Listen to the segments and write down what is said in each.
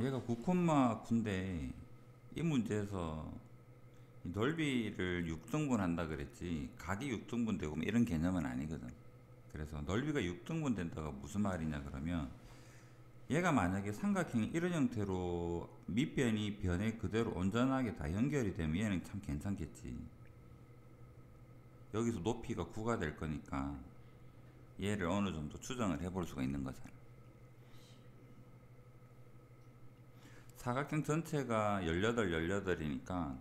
얘가 9,9인데 이 문제에서 이 넓이를 6등분 한다 그랬지 각이 6등분 되고 뭐 이런 개념은 아니거든. 그래서 넓이가 6등분 된다가 무슨 말이냐 그러면 얘가 만약에 삼각형이 이런 형태로 밑변이 변에 그대로 온전하게 다 연결이 되면 얘는 참 괜찮겠지. 여기서 높이가 9가 될 거니까 얘를 어느 정도 추정을 해볼 수가 있는 거잖아 사각형 전체가 18, 18이니까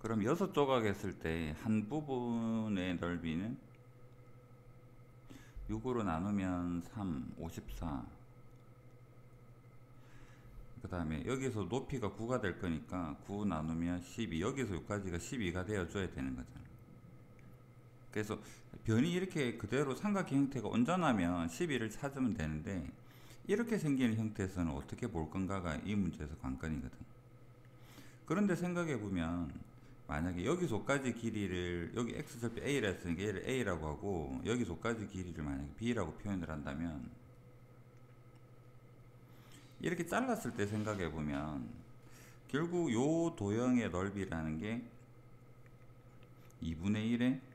그럼 여섯 조각 했을 때 한 부분의 넓이는 6으로 나누면 3, 54. 그 다음에 여기서 높이가 9가 될 거니까 9 나누면 12. 여기서 여기까지가 12가 되어줘야 되는 거잖아. 그래서 변이 이렇게 그대로 삼각형 형태가 온전하면 12를 찾으면 되는데 이렇게 생기는 형태에서는 어떻게 볼 건가가 이 문제에서 관건이거든. 그런데 생각해 보면 만약에 여기서까지 길이를 여기 x절표 a라 했으니까 얘를 a라고 하고 여기서까지 길이를 만약에 b라고 표현을 한다면 이렇게 잘랐을 때 생각해 보면 결국 요 도형의 넓이라는 게 2분의 1에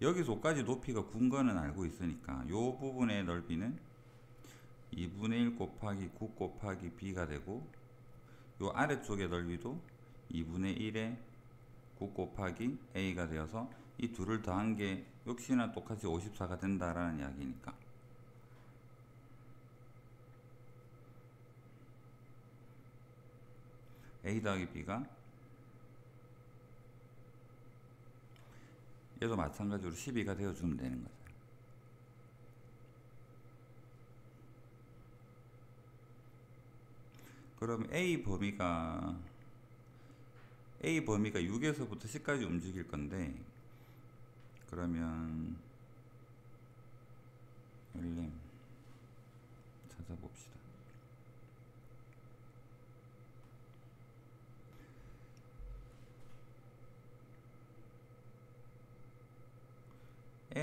여기서까지 높이가 군 거는 알고 있으니까 요 부분의 넓이는 2분의 1 곱하기 9 곱하기 b가 되고 요 아래쪽의 넓이도 2분의 1에 9 곱하기 a가 되어서 이 둘을 더한 게 역시나 똑같이 54가 된다라는 이야기니까. A 더하기 b가 얘도 마찬가지로 12가 되어주면 되는 거죠. 그럼 A 범위가 A 범위가 6에서부터 10까지 움직일 건데 그러면 열림 찾아봅시다.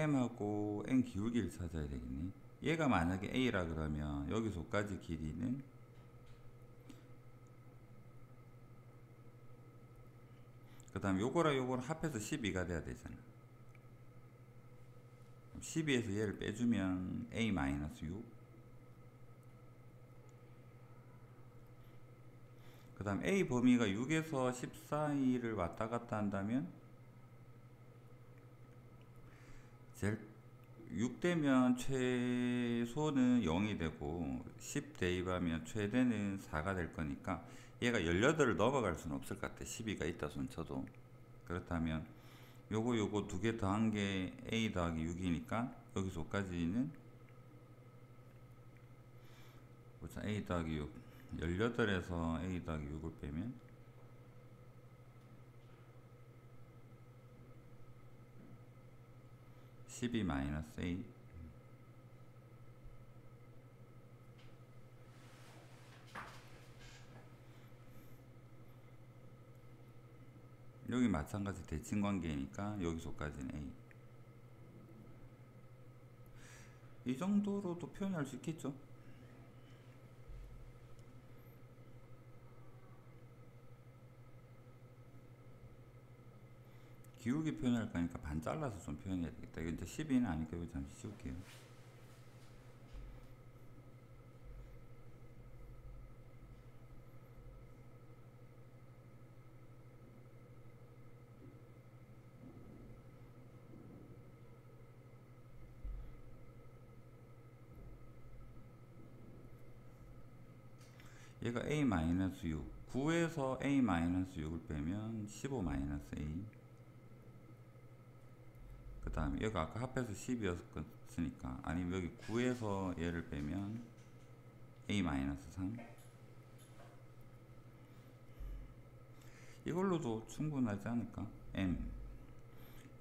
M하고 n 기울기를 찾아야 되겠네. 얘가 만약에 a라 그러면 여기서까지 길이는 그 다음 요거랑 요거랑 합해서 12가 돼야 되잖아 12에서 얘를 빼주면 a-6 그 다음 a 범위가 6에서 10 사이를 왔다 갔다 한다면 제일 6되면 최소는 0이 되고 10 대입하면 최대는 4가 될 거니까 얘가 18을 넘어갈 수는 없을 것 같아. 12가 있다 손 쳐도. 그렇다면 요거 요거 두 개 더한 게 a 더하기 6이니까 여기서까지는 a 더하기 6 18에서 a 더하기 6을 빼면 12 마이너스 a 여기 마찬가지 대칭 관계니까 여기서까지는 A. 이 정도로도 표현할 수 있겠죠 기울기 표현할 거니까 반 잘라서 좀 표현해야 되겠다. 이거 이제 12는 아니까 이거 잠시 지울게요. 얘가 a-6 9에서 a-6을 빼면 15-a 그 다음에 여기 아까 합해서 10이었으니까 아니면 여기 9에서 얘를 빼면 a-3 이걸로도 충분하지 않을까? m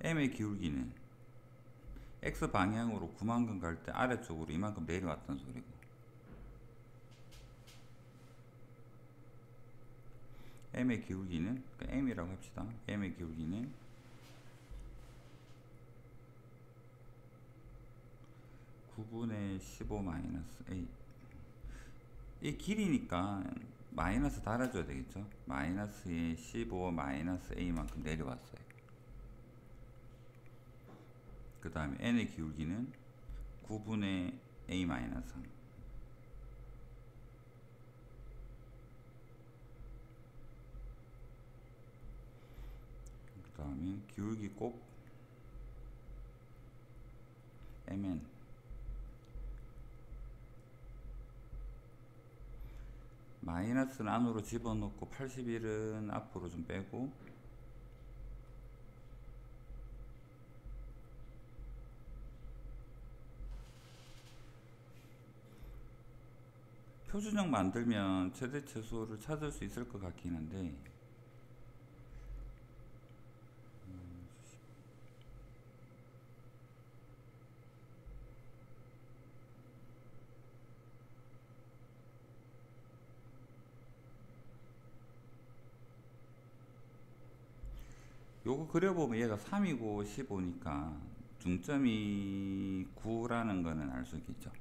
m의 기울기는 x 방향으로 9만큼 갈때 아래쪽으로 이만큼 내려왔던 소리고 m의 기울기는 그러니까 m이라고 합시다. m의 기울기는 9분의 15 마이너스 a 이 길이니까 마이너스 달아줘야 되겠죠. 마이너스의 15 마이너스 a만큼 내려왔어요. 그 다음에 n의 기울기는 9분의 a 마이너스 3그 다음에 기울기 꼭 mn 마이너스는 안으로 집어넣고 81은 앞으로 좀 빼고. 표준형 만들면 최대 최소를 찾을 수 있을 것 같긴 한데 요거 그려보면 얘가 3이고 15니까 중점이 9라는 거는 알 수 있겠죠.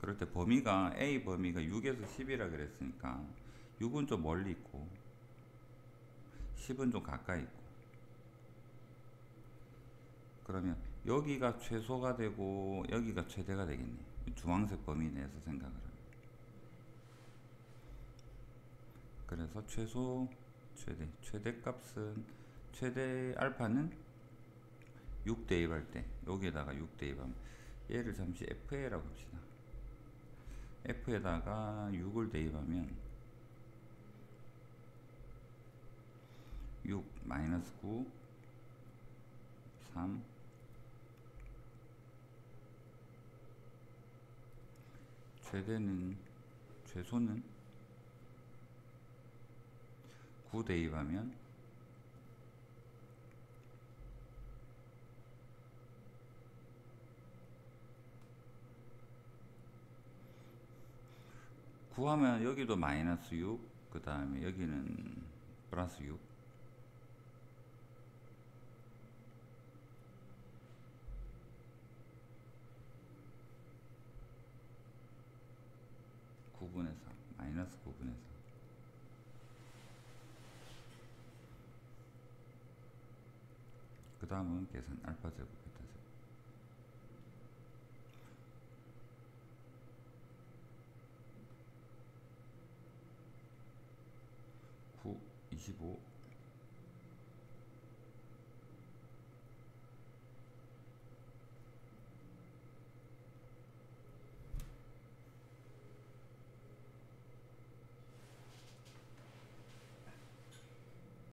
그럴 때 범위가 A 범위가 6에서 10이라 그랬으니까 6은 좀 멀리 있고 10은 좀 가까이 있고 그러면 여기가 최소가 되고 여기가 최대가 되겠네. 주황색 범위 내에서 생각을 하면 그래서 최소 최대 최대 값은 최대 알파는 6 대입할 때 여기에다가 6 대입하면 얘를 잠시 FA라고 합시다. F에다가 6을 대입하면 6 마이너스 9 3 최대는 최소는 9 대입하면 구하면 여기도 마이너스 6, 그 다음에 여기는 플러스 6. 구분의 4, 마이너스 9분의 4. 그 다음은 계산 알파 제곱 베타